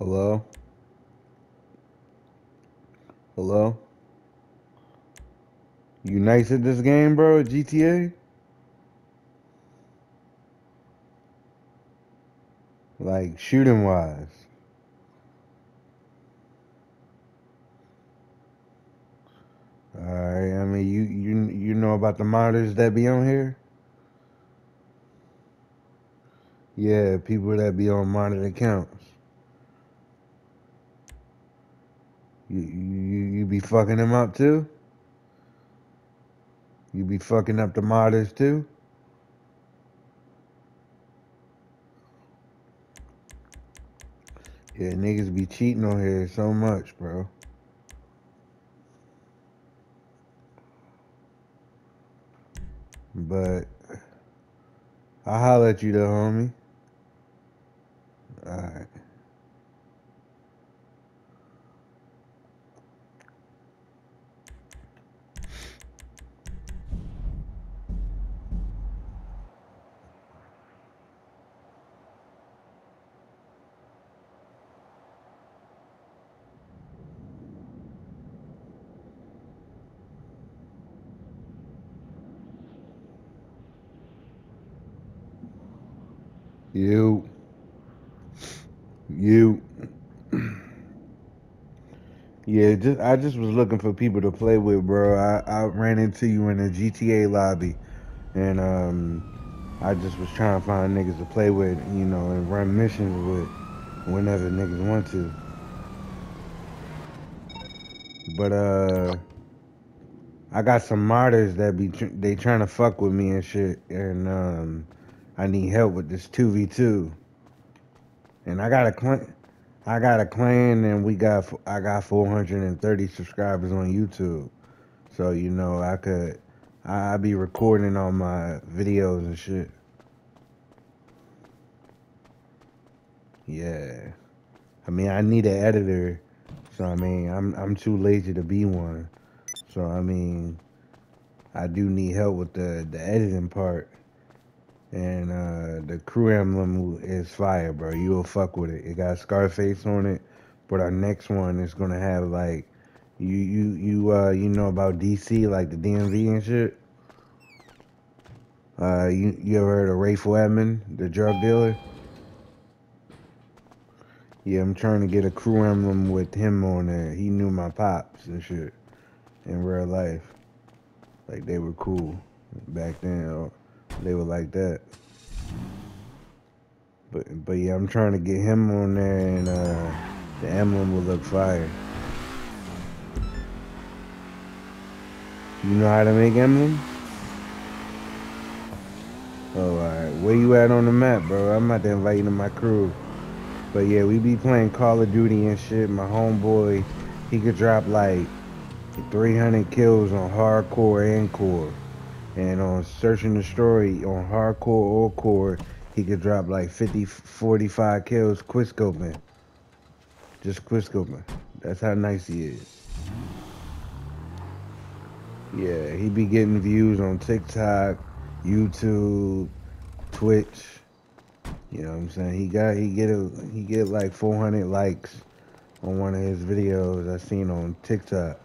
Hello? Hello? You nice at this game, bro? GTA? Like shooting wise. Alright, I mean you you you know about the modders that be on here? Yeah, people that be on modded accounts. You you you be fucking them up too? You be fucking up the modders too? Yeah, niggas be cheating on here so much, bro. But I'll holler at you though, homie. Alright. You. You. Yeah, just I just was looking for people to play with, bro. I, I ran into you in the GTA lobby, and um, I just was trying to find niggas to play with, you know, and run missions with whenever niggas want to. But uh, I got some modders that be tr- they trying to fuck with me and shit, and um, I need help with this two v two, and I got a clan, I got a clan, and we got I got four hundred and thirty subscribers on YouTube, so you know I could I, I be recording all my videos and shit. Yeah, I mean I need an editor, so I mean I'm I'm too lazy to be one, so I mean I do need help with the the editing part. And uh, the crew emblem is fire, bro. You will fuck with it. It got Scarface on it, but our next one is gonna have like you you you uh you know about DC like the DMV and shit. Uh, you you ever heard of Rayful Edmond, the drug dealer? Yeah, I'm trying to get a crew emblem with him on there. He knew my pops and shit in real life. Like they were cool back then. They were like that. But but yeah, I'm trying to get him on there, and uh, the emblem will look fire. You know how to make emblems? Oh, alright. Where you at on the map, bro? I'm about to invite you to my crew. But yeah, we be playing Call of Duty and shit. My homeboy, he could drop like 300 kills on hardcore and core. And on Search and Destroy, on hardcore or core, he could drop like 50, 45 kills quickscoping. Just quickscoping. That's how nice he is. Yeah, he be getting views on TikTok, YouTube, Twitch. You know what I'm saying? He got he get a he get like 400 likes on one of his videos I seen on TikTok.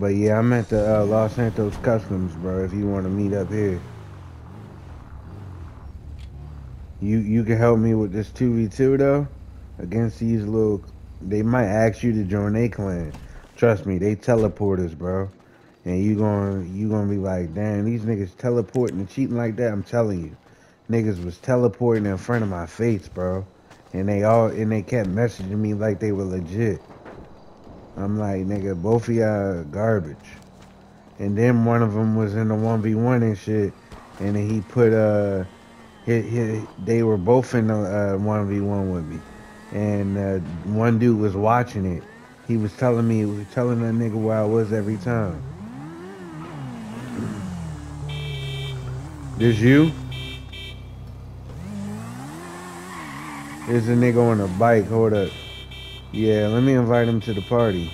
But yeah, I'm at the uh, Los Santos Customs, bro. If you want to meet up here, you you can help me with this two v two though, against these little. They might ask you to join a clan. Trust me, they teleporters, bro. And you gonna you gonna be like, damn, these niggas teleporting and cheating like that. I'm telling you, niggas was teleporting in front of my face, bro. And they all and they kept messaging me like they were legit. I'm like, nigga, both of y'all garbage. And then one of them was in the 1v1 and shit. And he put, uh, he, he, they were both in the uh, 1v1 with me. And uh, one dude was watching it. He was telling me, was telling that nigga where I was every time. This you? There's a nigga on a bike. Hold up. Yeah, let me invite him to the party.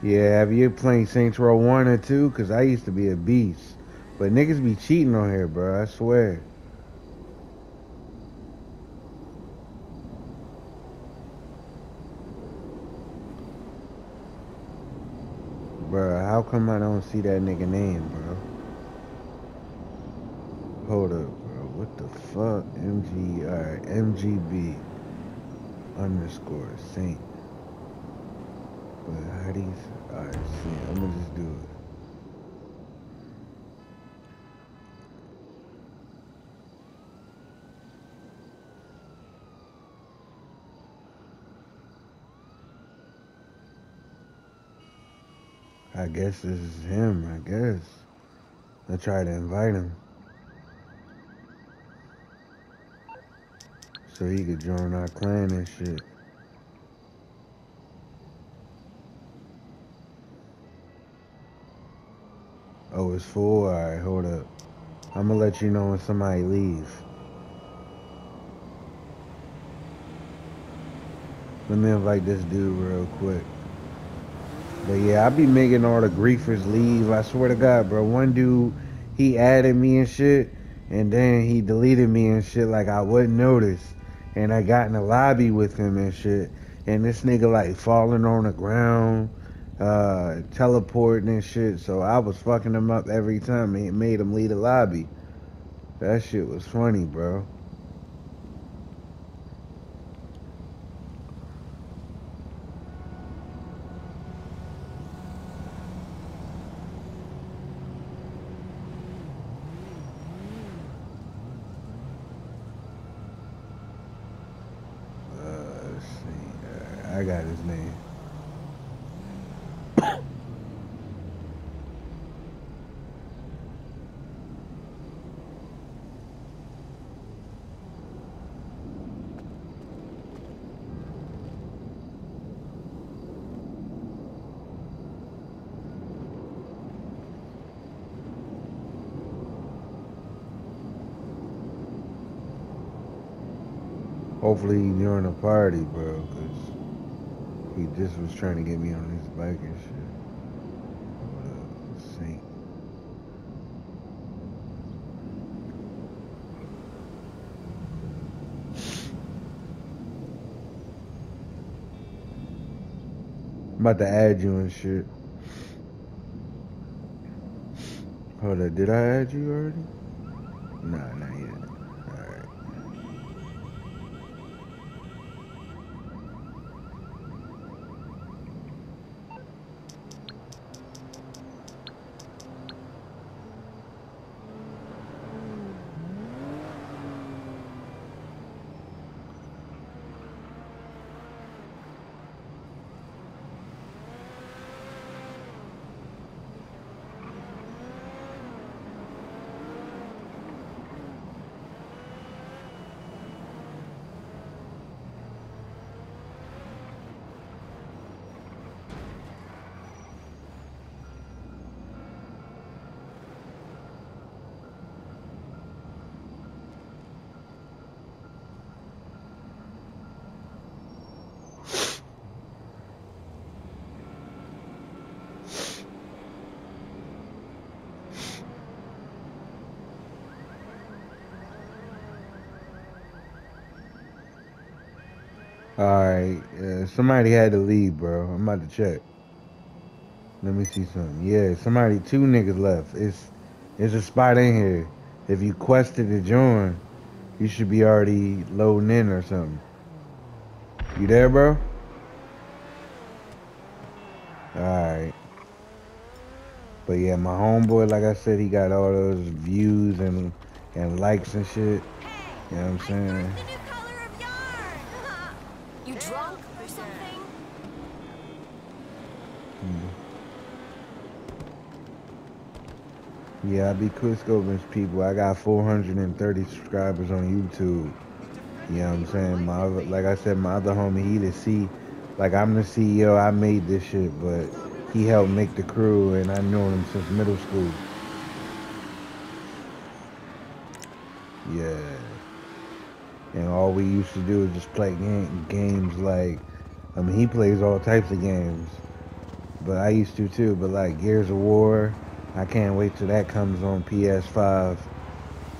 Yeah, have you played Saints Row 1 or 2? Because I used to be a beast. But niggas be cheating on here, bro. I swear. Bro, how come I don't see that nigga name, bro? Hold up, bro. What the fuck? MG, alright, MGB underscore Saint. But how do you, alright, see, I'm gonna just do it. I guess this is him, I guess. I tried to invite him. So he could join our clan and shit. Oh, it's full? Alright, hold up. I'm gonna let you know when somebody leaves. Let me invite this dude real quick. But yeah, I be making all the griefers leave. I swear to God, bro. One dude, he added me and shit, and then he deleted me and shit like I wouldn't notice. And I got in the lobby with him and shit. And this nigga like falling on the ground, uh, teleporting and shit. So I was fucking him up every time. It made him leave the lobby. That shit was funny, bro. I got his name. Hopefully during a party, bro, because he just was trying to get me on his bike and shit. I'm about to add you and shit. Hold up, did I add you already? Nah, uh, somebody had to leave, bro. I'm about to check. Let me see something. Yeah, somebody, two niggas left. It's, it's a spot in here. If you quested to join, you should be already loading in or something. You there, bro? Alright. But yeah, my homeboy, like I said, he got all those views and and likes and shit. You know what I'm saying? Yeah, I be Quickscoping's people. I got 430 subscribers on YouTube. You know what I'm saying? My like I said, my other homie, he the C. Like I'm the CEO. I made this shit, but he helped make the crew, and I known him since middle school. Yeah. And all we used to do is just play game, games like, I mean, he plays all types of games. but I used to too. But like Gears of War, I can't wait till that comes on PS5.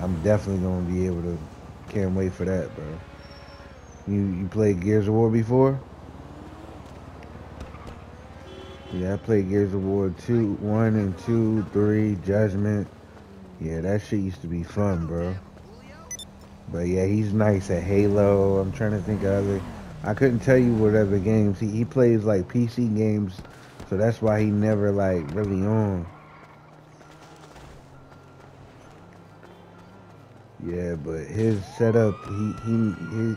I'm definitely gonna be able to. Can't wait for that, bro. You you played Gears of War before? Yeah, I played Gears of War 2, 1 and 2, 3, Judgment. Yeah, that shit used to be fun, bro. But yeah, he's nice at Halo. I'm trying to think of other. I couldn't tell you what other games. He, he plays like PC games, so that's why he never like really on. Yeah, but his setup, he he he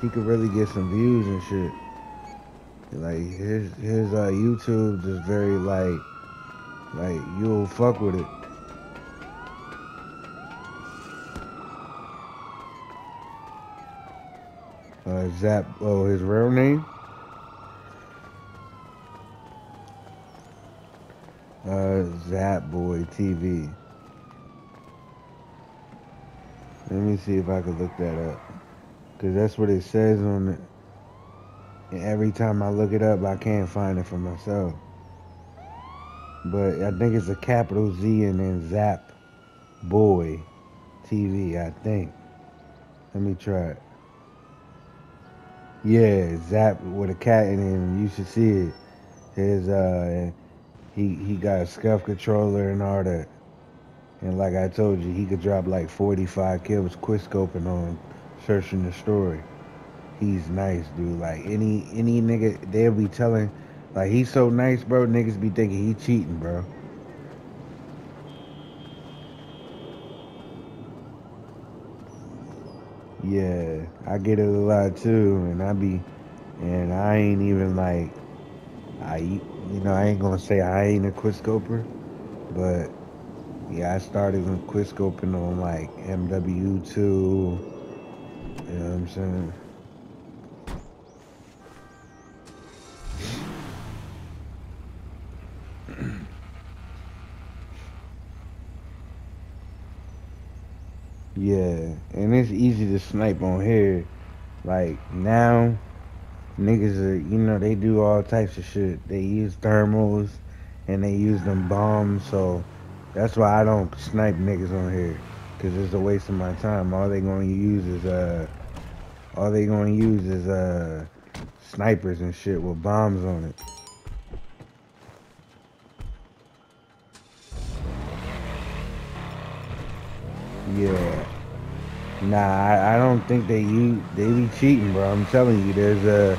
he could really get some views and shit. Like his his uh, YouTube is very like like you'll fuck with it. Uh, Zap, oh, his real name? Uh, Zap Boy TV. Let me see if I can look that up. Because that's what it says on it. And every time I look it up, I can't find it for myself. But I think it's a capital Z and then Zap Boy TV, I think. Let me try it. Yeah, Zap with a cat in him. You should see it. His uh, he he got a SCUF controller and all that. And like I told you, he could drop like 45 kills quick scoping on Search and Destroy. He's nice, dude. Like any any nigga, they'll be telling, like he's so nice, bro. Niggas be thinking he cheating, bro. Yeah, I get it a lot too, and I be, and I ain't even like, I, you know, I ain't gonna say I ain't a quickscoper, but yeah, I started with quickscoping on like MW2, you know what I'm saying? Yeah, and it's easy to snipe on here. Like now, niggas are, you know, they do all types of shit. They use thermals and they use them bombs. So that's why I don't snipe niggas on here. Cause it's a waste of my time. All they gonna use is, uh, all they gonna use is, uh, snipers and shit with bombs on it. Yeah. Nah, I, I don't think they use they be cheating, bro. I'm telling you, there's a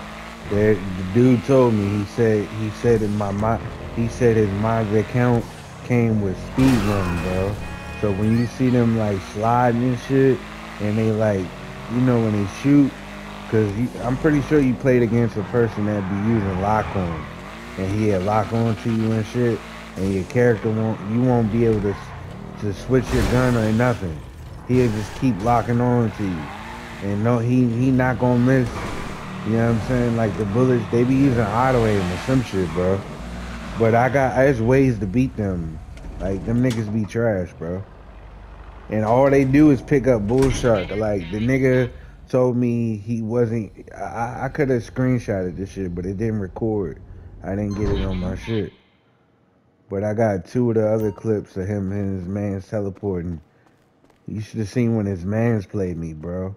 there the dude told me he said he said in my my he said his my account came with speed running, bro. So when you see them like sliding and shit, and they like, you know, when they shoot, cause you, I'm pretty sure you played against a person that be using lock on, and he had lock on to you and shit, and your character won't you won't be able to to switch your gun or nothing. He'll just keep locking on to you. And no, he he not gonna miss. You know what I'm saying? Like the bullets, they be using auto aim or some shit, bro. But I got, there's ways to beat them. Like them niggas be trash, bro. And all they do is pick up bullshit. Like the nigga told me he wasn't. I, I could have screenshotted this shit, but it didn't record. I didn't get it on my shit. But I got two of the other clips of him and his man's teleporting. You should have seen when his man's played me, bro.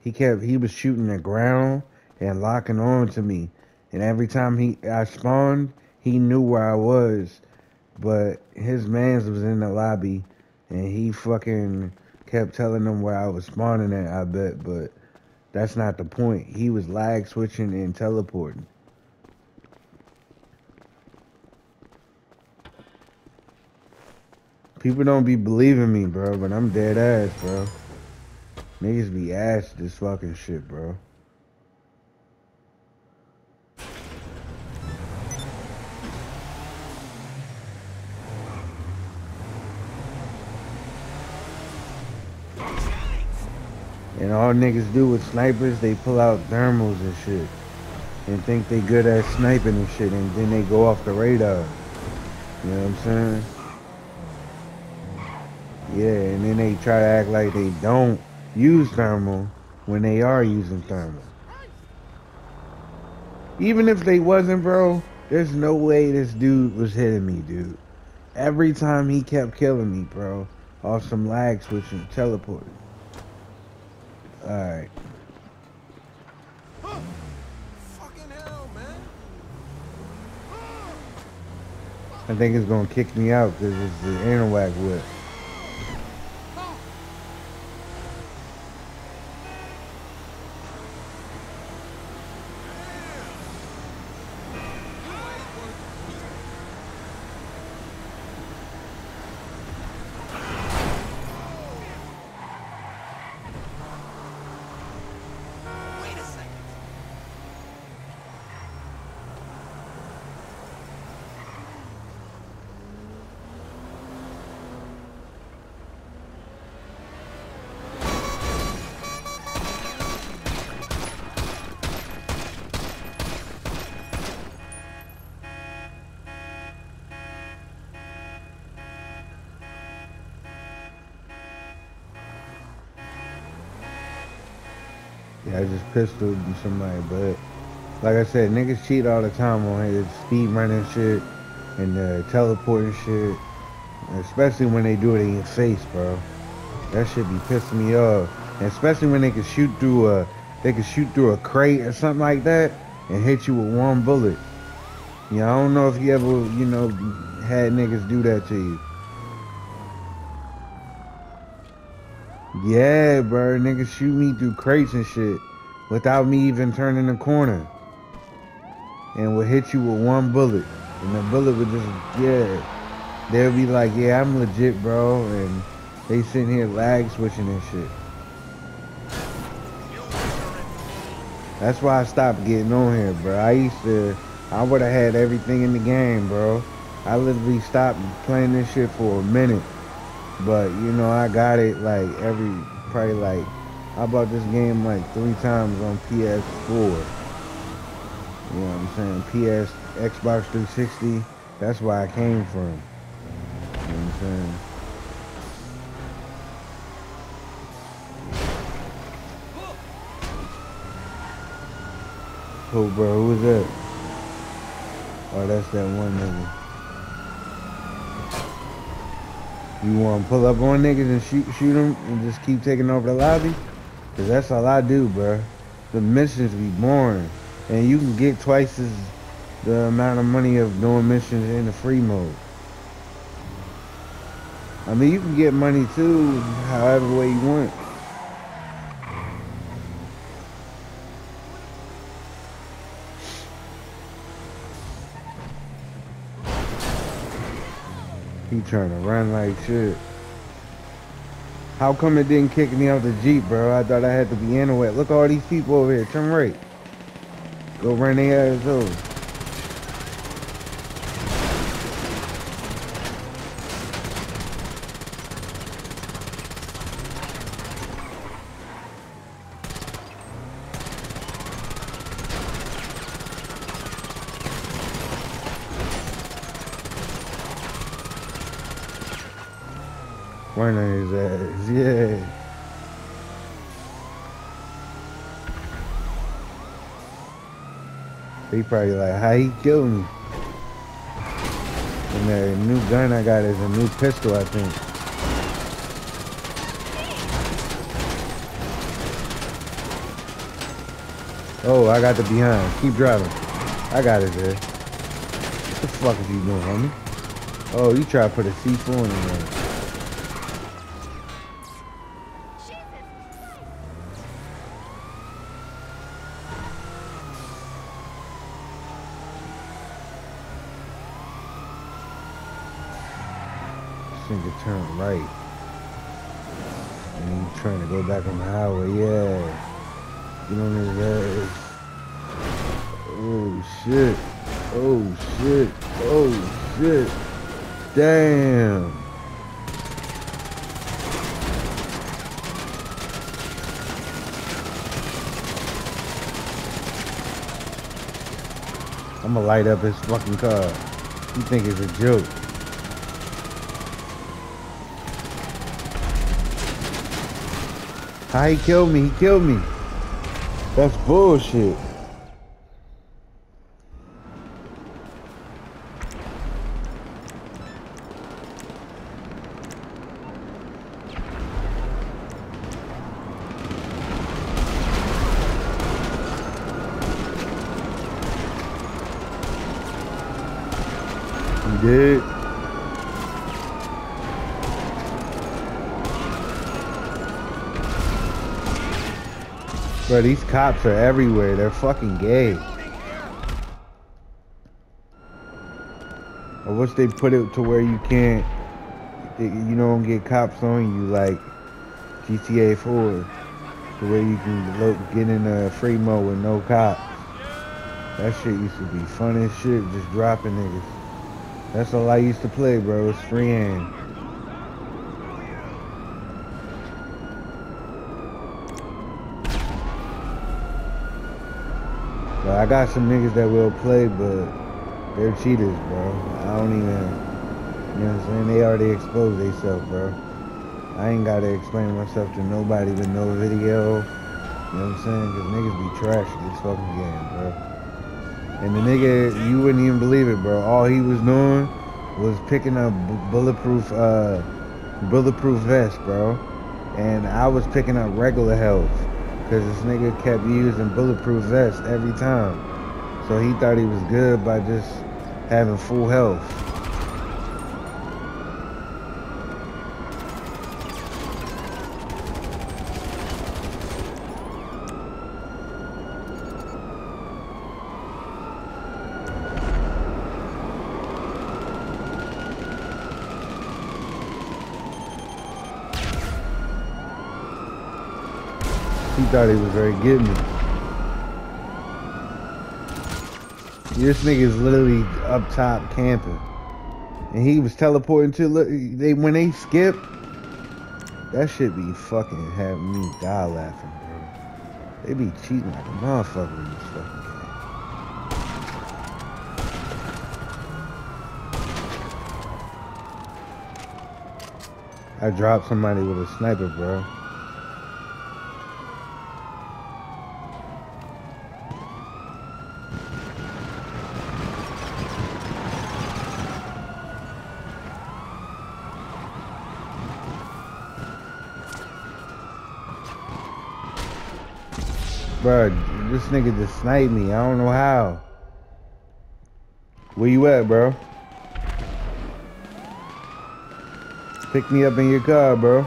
He kept he was shooting the ground and locking on to me. And every time he I spawned, he knew where I was. But his man's was in the lobby and he fucking kept telling them where I was spawning at, I bet, but that's not the point. He was lag switching and teleporting. People don't be believing me, bro, but I'm dead ass, bro. Niggas be ass this fucking shit, bro. And all niggas do with snipers, they pull out thermals and shit. And think they good at sniping and shit, and then they go off the radar. You know what I'm saying? Yeah, and then they try to act like they don't use thermal when they are using thermal. Even if they wasn't, bro, There's no way this dude was hitting me, dude. Every time he kept killing me, bro. Off some lag switching, teleporting. Alright. Fucking hell, man. I think it's gonna kick me out because it's the interwack whip. Just pistoled somebody, but like I said, niggas cheat all the time on his speed running shit and uh, teleporting shit. Especially when they do it in your face, bro. That shit be pissing me off. And especially when they can shoot through a they can shoot through a crate or something like that and hit you with one bullet. Yeah, I don't know if you ever, you know, had niggas do that to you. Yeah, bro. Niggas shoot me through crates and shit without me even turning the corner. And would hit you with one bullet. And the bullet would just, yeah. They'll be like, yeah, I'm legit, bro. And they sitting here lag switching and shit. That's why I stopped getting on here, bro. I used to, I would have had everything in the game, bro. I literally stopped playing this shit for a minute. But, you know, I got it like every, probably like, I bought this game like three times on PS4. You know what I'm saying? PS, Xbox 360. That's where I came from. You know what I'm saying? Who, bro? Who is that? Oh, that's that one nigga. You want to pull up on niggas and shoot shoot them and just keep taking over the lobby? Cause that's all I do, bro. The missions be boring, and you can get twice as the amount of money of doing missions in the free mode. I mean, you can get money too, however way you want. He trying to run like shit. How come it didn't kick me out the Jeep, bro? I thought I had to be in it. Look at all these people over here. Turn right. Go run their ass over. Run on his ass. Yeah. He probably like, how he killed me? And the new gun I got is a new pistol, I think. Oh, I got the behind. Keep driving. I got it there. What the fuck is you doing, homie? Oh, you try to put a C4 in there. This nigga turn right. And he's trying to go back on the highway. Yeah. Get on his ass. Oh shit. Oh shit. Oh shit. Damn. I'ma light up his fucking car. You think it's a joke. How he killed me? He killed me. That's bullshit. Did. Bro, these cops are everywhere. They're fucking gay. I wish they put it to where you can't, you don't get cops on you like GTA 4, to where you can get in a free mode with no cops. That shit used to be fun as shit, just dropping niggas. That's all I used to play, bro. It's free hand. But I got some niggas that will play, but they're cheaters, bro. I don't even, you know what I'm saying? They already exposed themselves, bro. I ain't gotta explain myself to nobody with no video. You know what I'm saying? Cause niggas be trash at this fucking game, bro. And the nigga, you wouldn't even believe it, bro. All he was doing was picking up bulletproof, uh, bulletproof vest, bro. And I was picking up regular health. Cause this nigga kept using bulletproof vest every time. So he thought he was good by just having full health. He thought he was very getting me. This nigga's literally up top camping. And he was teleporting to look they when they skip, that shit be fucking having me die laughing, bro. They be cheating like a motherfucker in this fucking game. I dropped somebody with a sniper, bro. Bro, this nigga just sniped me. I don't know how. Where you at, bro? Pick me up in your car, bro.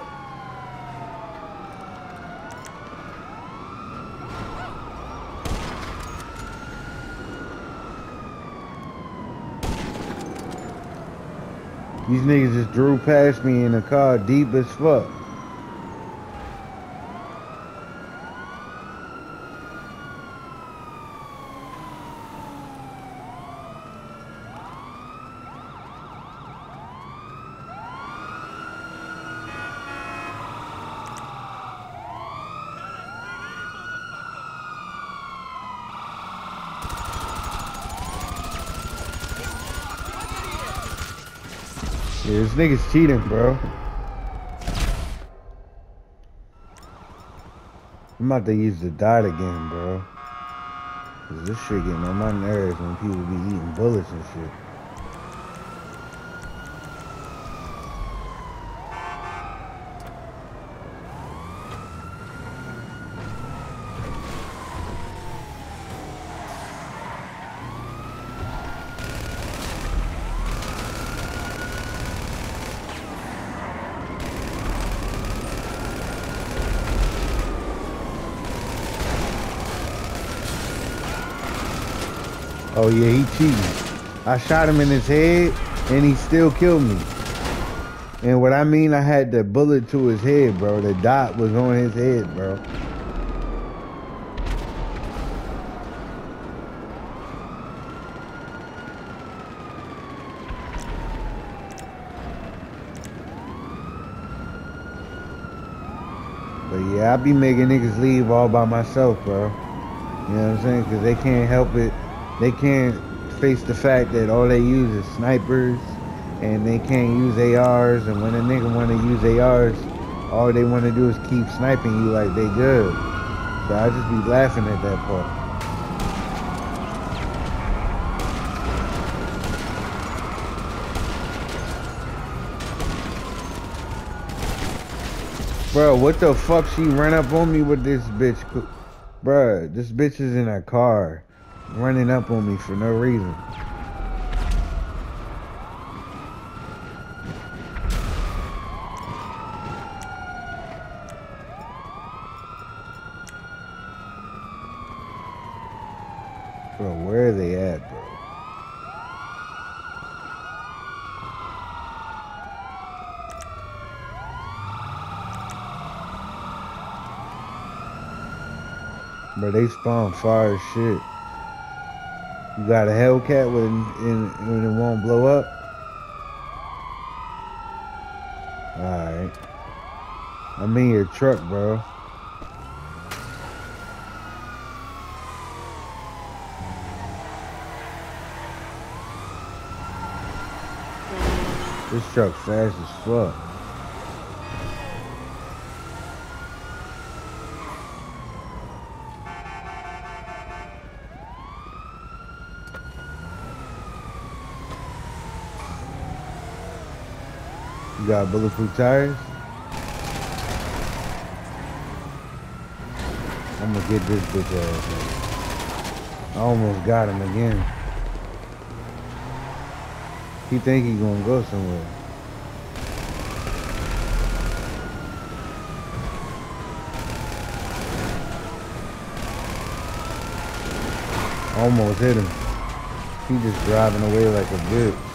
These niggas just drew past me in a car deep as fuck. Yeah, this nigga's cheating, bro. I'm about to use the dot again, bro. Cause this shit getting on my nerves when people be eating bullets and shit. Oh yeah, he cheating. I shot him in his head and he still killed me. And what I mean, I had the bullet to his head, bro. The dot was on his head, bro. But yeah, I be making niggas leave all by myself, bro. You know what I'm saying? Because they can't help it. They can't face the fact that all they use is snipers and they can't use ARs. And when a nigga want to use ARs, all they want to do is keep sniping you like they good. So I just be laughing at that part. Bro, what the fuck she ran up on me with this bitch? Bruh, this bitch is in a car running up on me for no reason. Bro, where are they at, bro? Bro, they spawn fire shit. You got a Hellcat when, in, when it won't blow up? Alright. I'm in your truck, bro. This truck's fast as fuck. You got bulletproof tires? I'm gonna get this bitch ass. I almost got him again. He think he gonna go somewhere. Almost hit him. He just driving away like a bitch.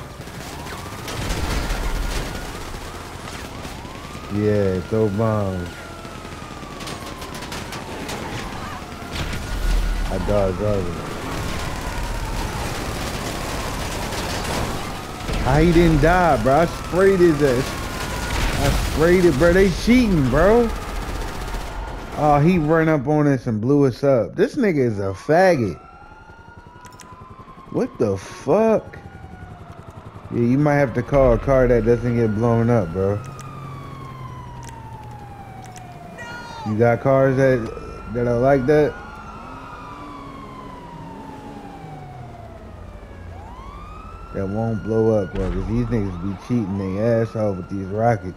Yeah, throw bombs. I dodged all. How he didn't die, bro? I sprayed his ass. I sprayed it, bro. They cheating, bro. Oh, he ran up on us and blew us up. This nigga is a faggot. What the fuck? Yeah, you might have to call a car that doesn't get blown up, bro. You got cars that that are like that? That won't blow up, bro. Cause these niggas be cheating their ass off with these rockets.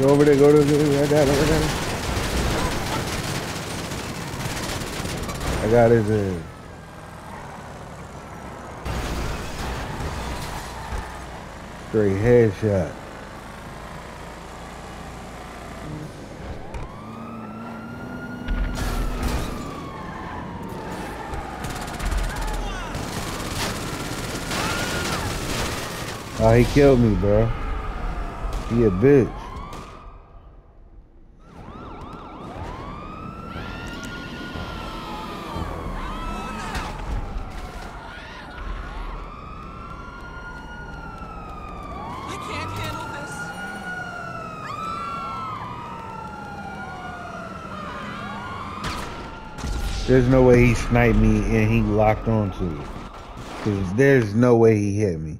Go over there, go to the, I got got it. I got his uh, straight headshot. Oh, he killed me, bro. He a bitch. There's no way he sniped me and he locked onto it. Cause there's no way he hit me.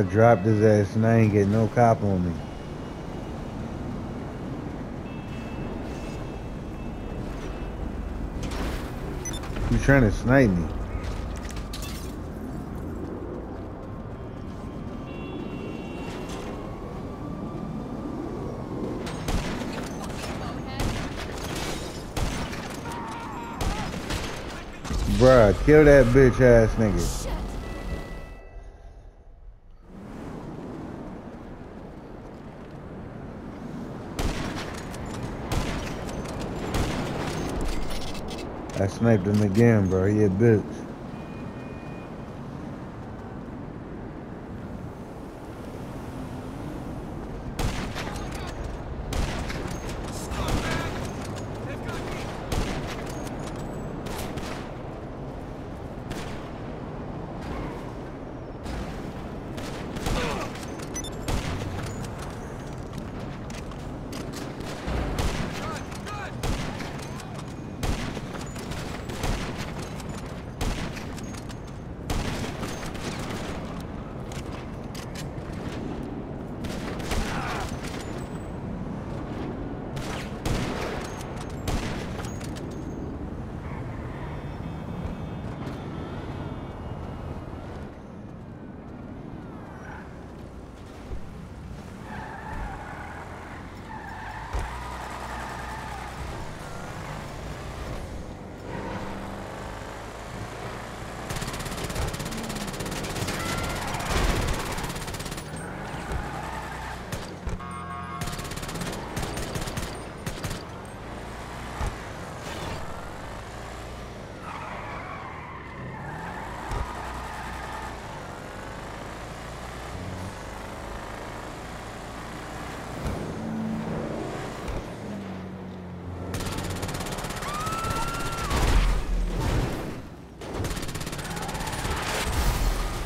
I dropped his ass and I ain't get no cop on me. You trying to snipe me? Bruh, kill that bitch ass nigga. I sniped him again, bro. He a bitch.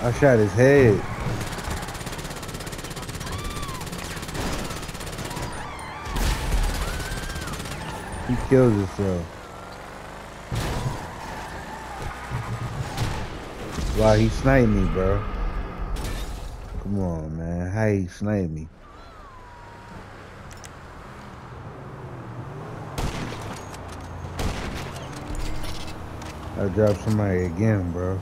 I shot his head. He killed himself. Wow, he sniped me, bro. Come on, man. How he sniped me? I dropped somebody again, bro.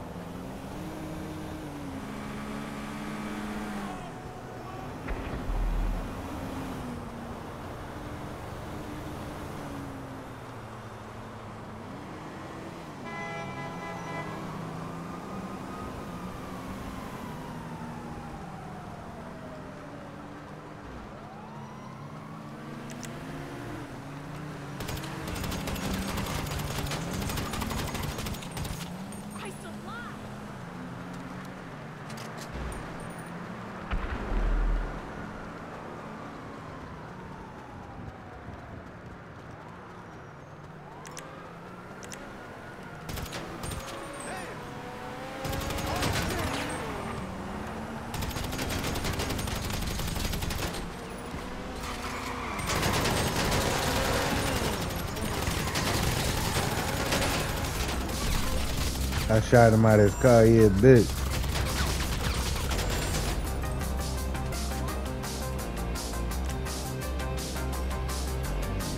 I shot him out of his car. He a bitch.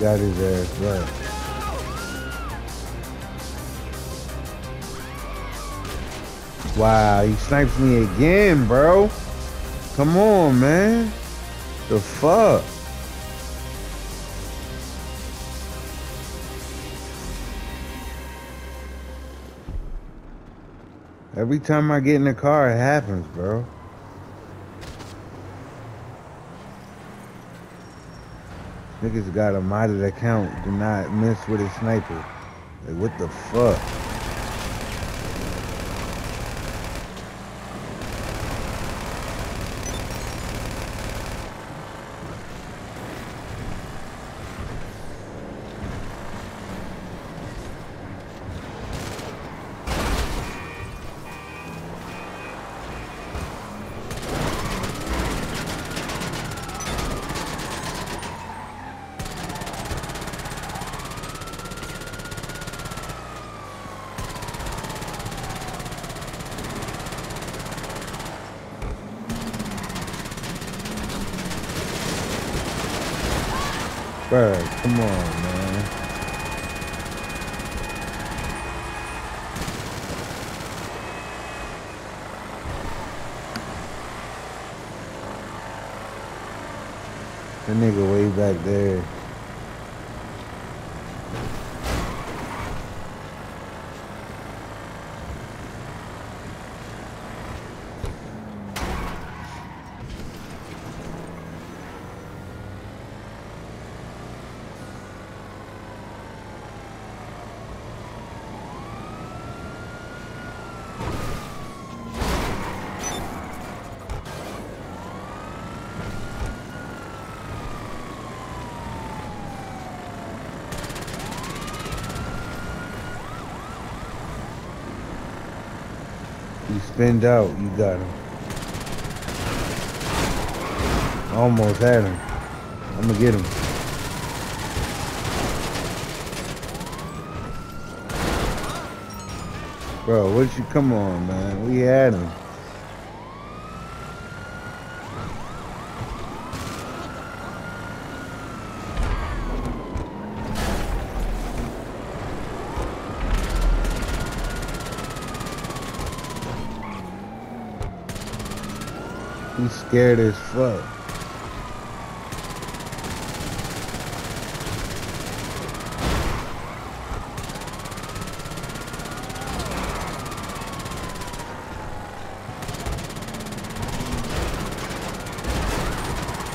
Got his ass right. Wow, he snipes me again, bro. Come on, man. The fuck? Every time I get in the car, it happens, bro. Niggas got a modded account. Do not mess with a sniper. Like, what the fuck? Come on, man. That nigga way back there. He spinned out, you got him. Almost had him. I'm gonna get him. Bro, what you come on, man? We had him. He's scared as fuck.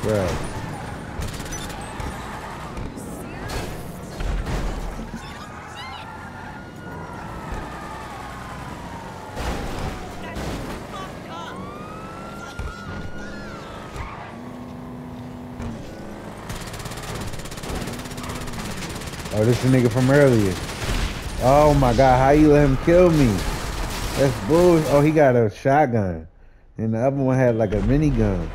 Right. This is nigga from earlier. Oh my god, how you let him kill me? That's bull. Oh, he got a shotgun. And the other one had like a minigun.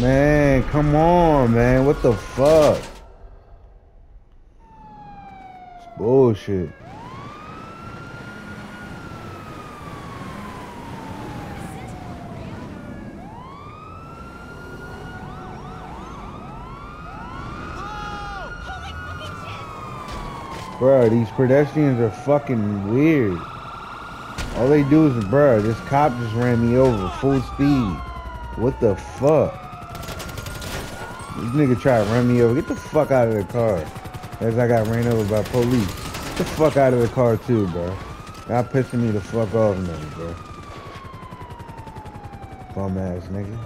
Man, come on, man. What the fuck? It's bullshit. Bruh, these pedestrians are fucking weird. All they do is, bruh, this cop just ran me over full speed. What the fuck? This nigga tried to run me over. Get the fuck out of the car. As I got ran over by police. Get the fuck out of the car too, bro. Y'all pissing me the fuck off now, bro. Bum ass niggas.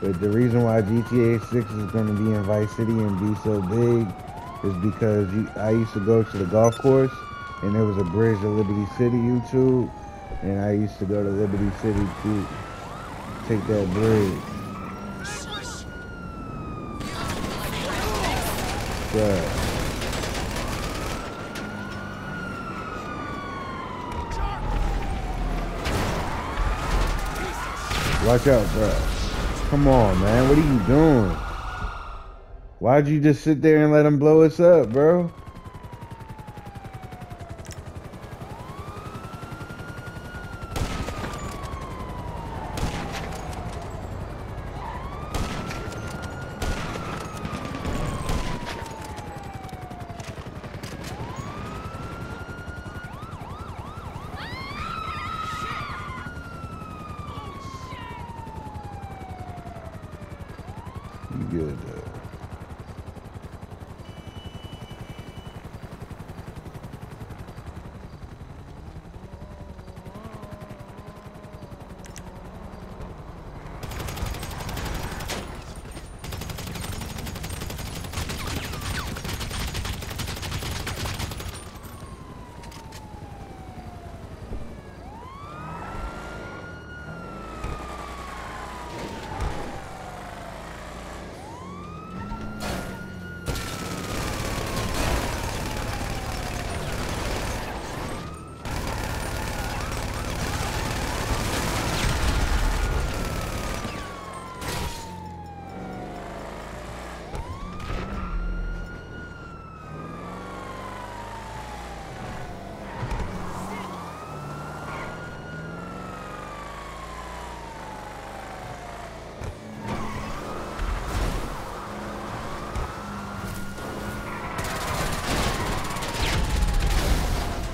But the reason why GTA 6 is gonna be in Vice City and be so big is because you, I used to go to the golf course and there was a bridge to Liberty City YouTube and I used to go to Liberty City to take that bridge. Watch out, bro. Come on, man. What are you doing? Why'd you just sit there and let him blow us up, bro?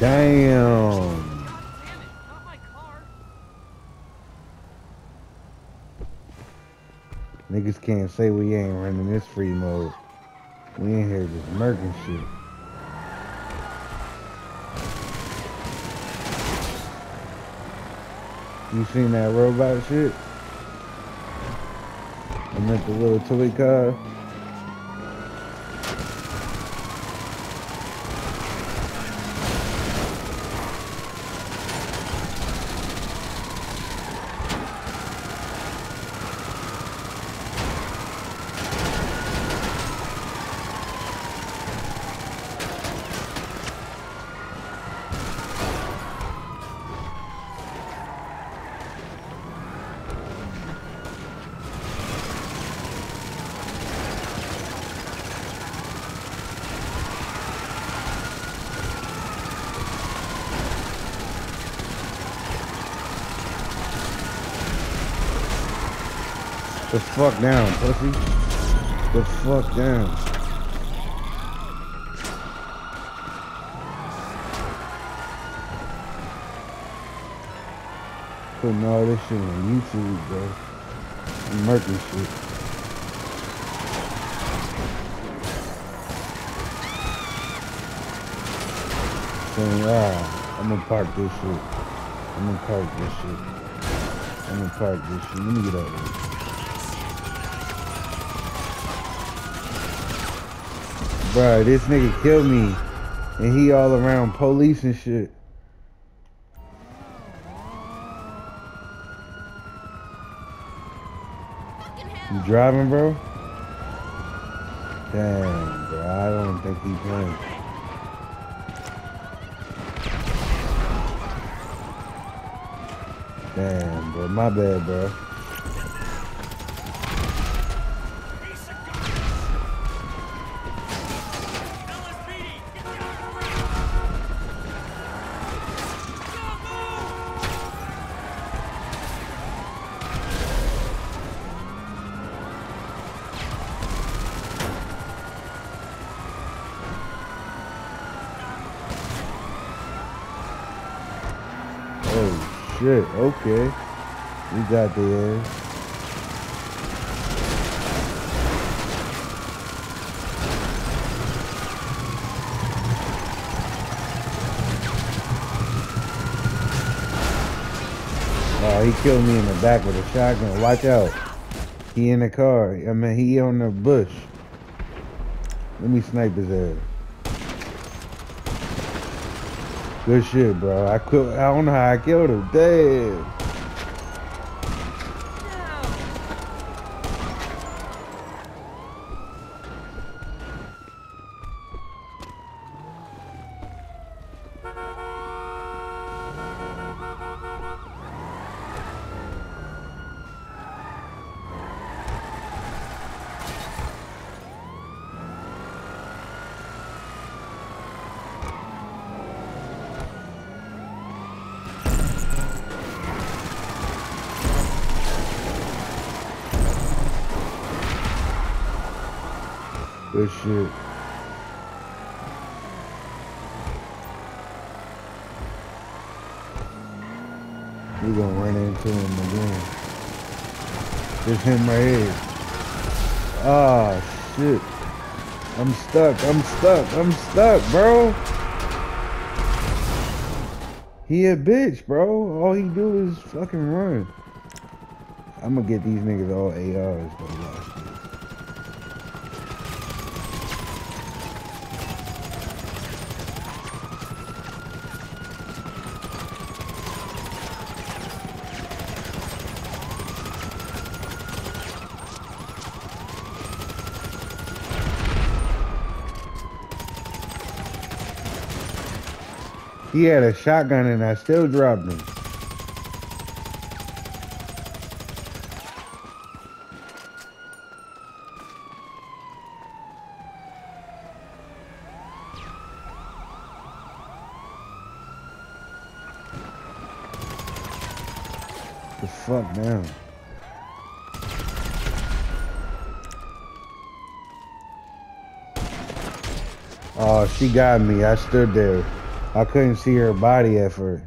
Damn. Niggas can't say we ain't running this free mode. We in here just murking shit. You seen that robot shit? I meant the little toy car. The fuck down, pussy. The fuck down. Putting all this shit on YouTube, bro. Murking shit. Ah, I'm gonna park this shit. I'm gonna park this shit. I'm gonna park this shit. Let me get out of here. Bruh, this nigga killed me. And he all around police and shit. You driving, bro? Damn, bro. I don't think he playing. Damn, bro. My bad, bro. Okay. We got the ass. Oh, he killed me in the back with a shotgun. Watch out. He in the car. I mean, he on the bush. Let me snipe his ass. Good shit, bro. I could. I don't know how I killed him. Damn. Good shit. We gonna run into him again. Just him right here. Ah, shit. I'm stuck. I'm stuck. I'm stuck, bro. He a bitch, bro. All he do is fucking run. I'm gonna get these niggas all ARs, though. Watch this. He had a shotgun and I still dropped him. The fuck down. Oh, she got me. I stood there. I couldn't see her body at first.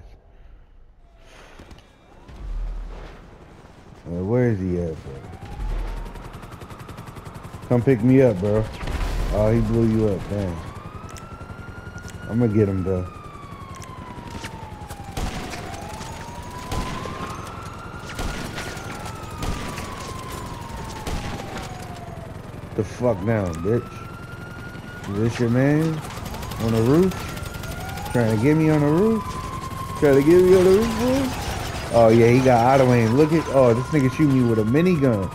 Uh, where is he at, bro? Come pick me up, bro. Oh, he blew you up, damn. I'm gonna get him, though. The fuck now, bitch. Is this your man? On the roof? Trying to get me on the roof? Trying to get me on the roof? Oh yeah, he got out of. Look at oh this nigga shoot me with a minigun.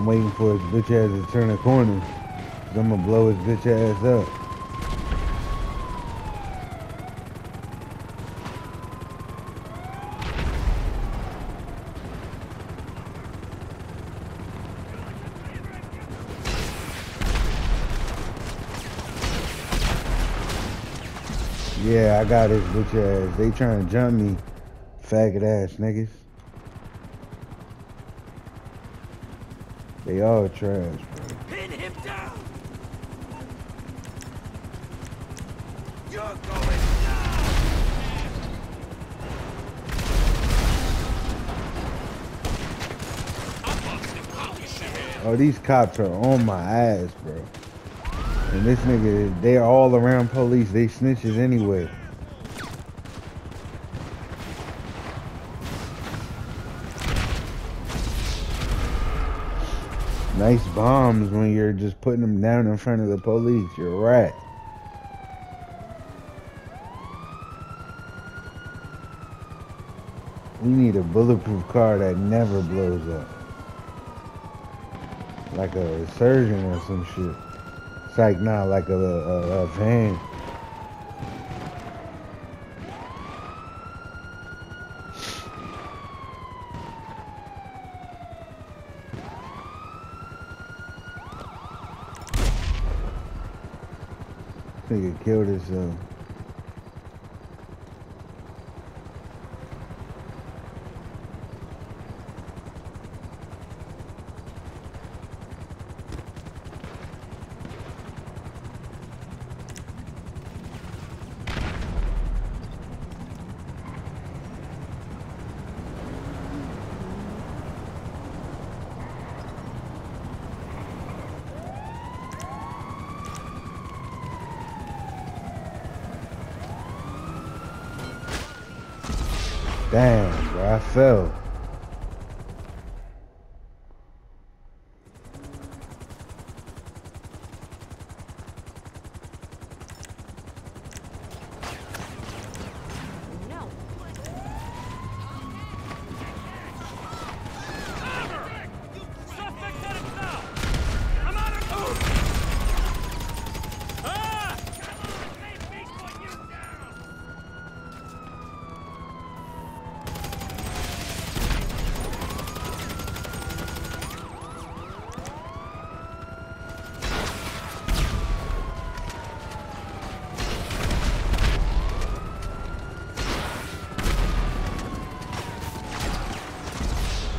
I'm waiting for his bitch ass to turn a corner. i I'm gonna blow his bitch ass up. Yeah, I got his bitch ass. They trying to jump me. Faggot ass niggas. They all trash, bro. Pin him down! You're going down! Oh, these cops are on my ass, bro. And this nigga, they are all around police. They snitches anyway. Nice bombs when you're just putting them down in front of the police. You're right. We need a bulletproof car that never blows up. Like a surgeon or some shit. It's like nah, like a, a, a van. Nigga killed himself. Uh,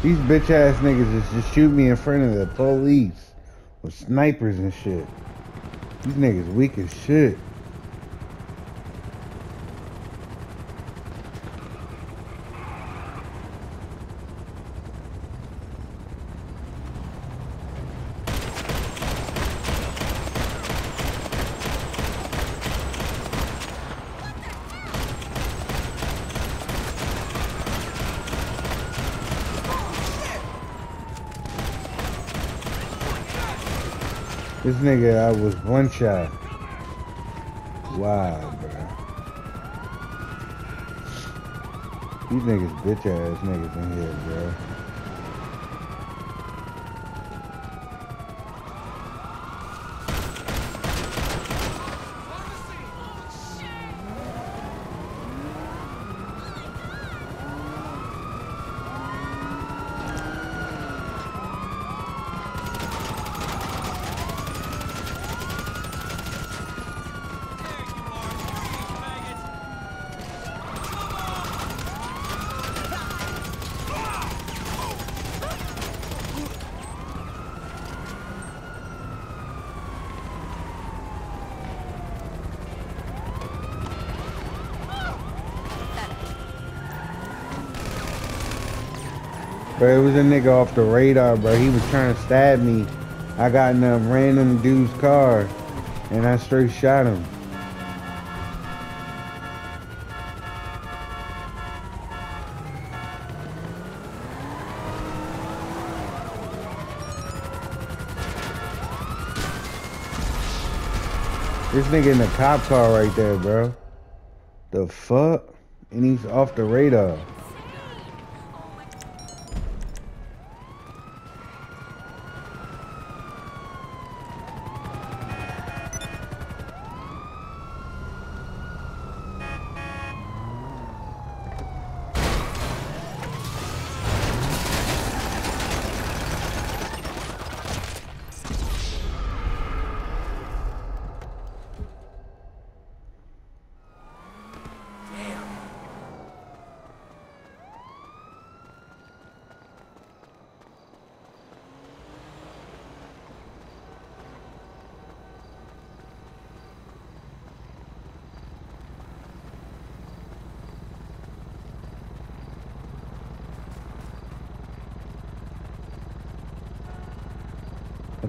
These bitch ass niggas is just shoot me in front of the police with snipers and shit. These niggas weak as shit. This nigga, I was one shot. Wow, bro. These niggas bitch ass niggas in here, bro. Nigga off the radar, bro. He was trying to stab me. I got in a random dude's car, and I straight shot him. This nigga in the cop car right there, bro. The fuck? And he's off the radar.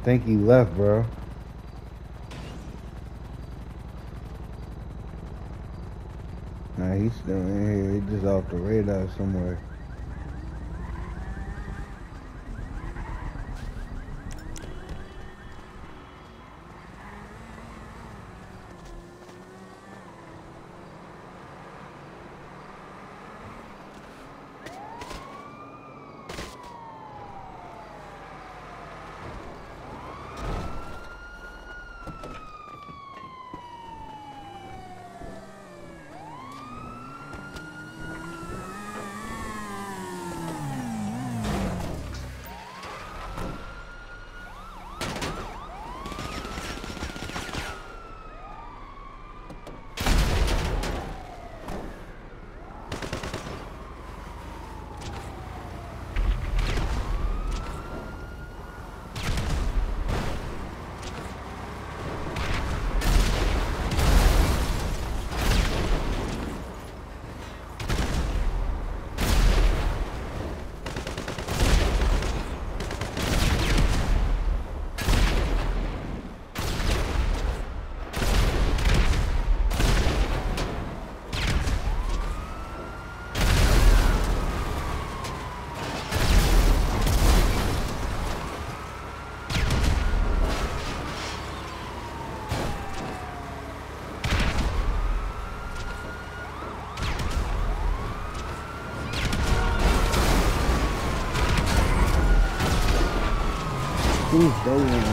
Think he left, bro. Nah, he's still in here. He's just off the radar somewhere. Who's those?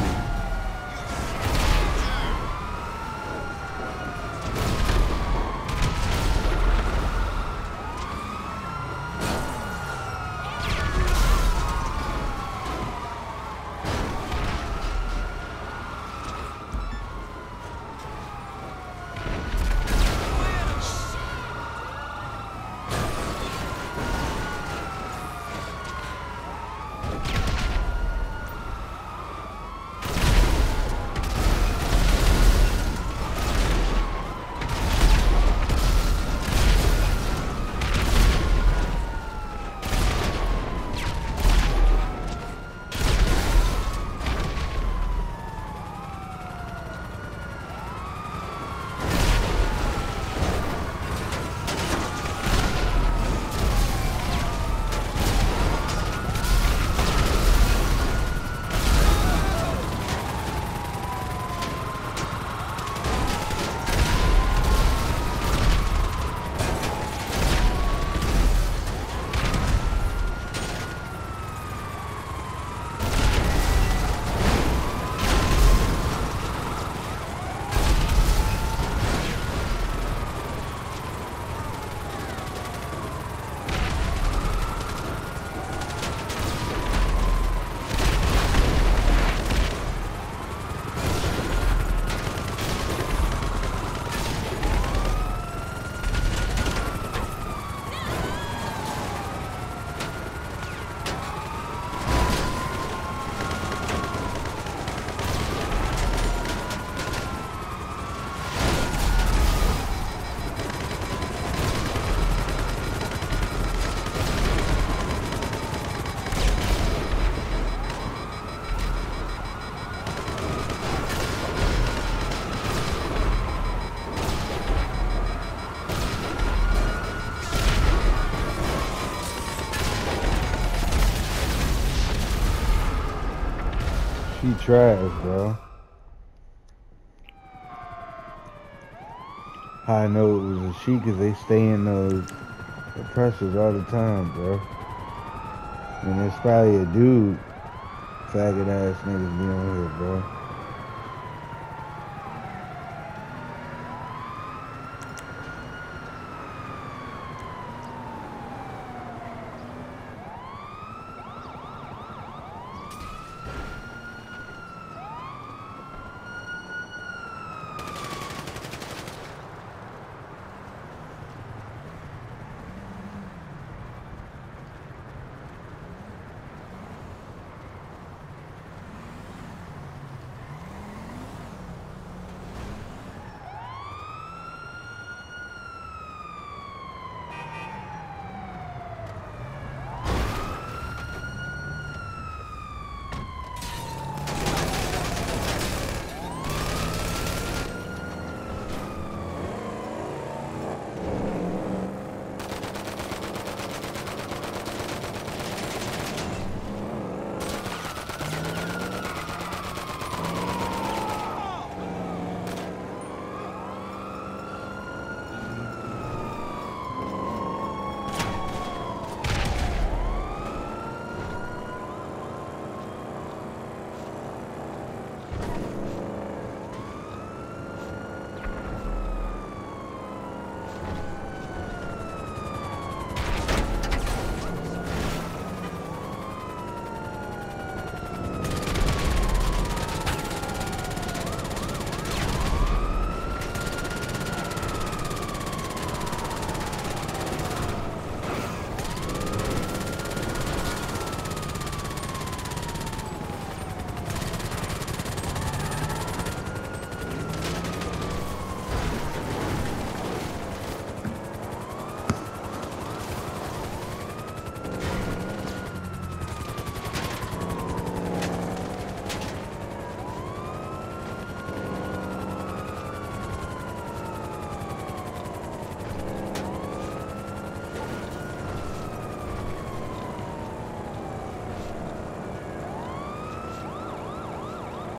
She trash, bro. I know it was a she because they stay in those oppressors all the time, bro. And it's probably a dude, faggot ass niggas be on here, bro.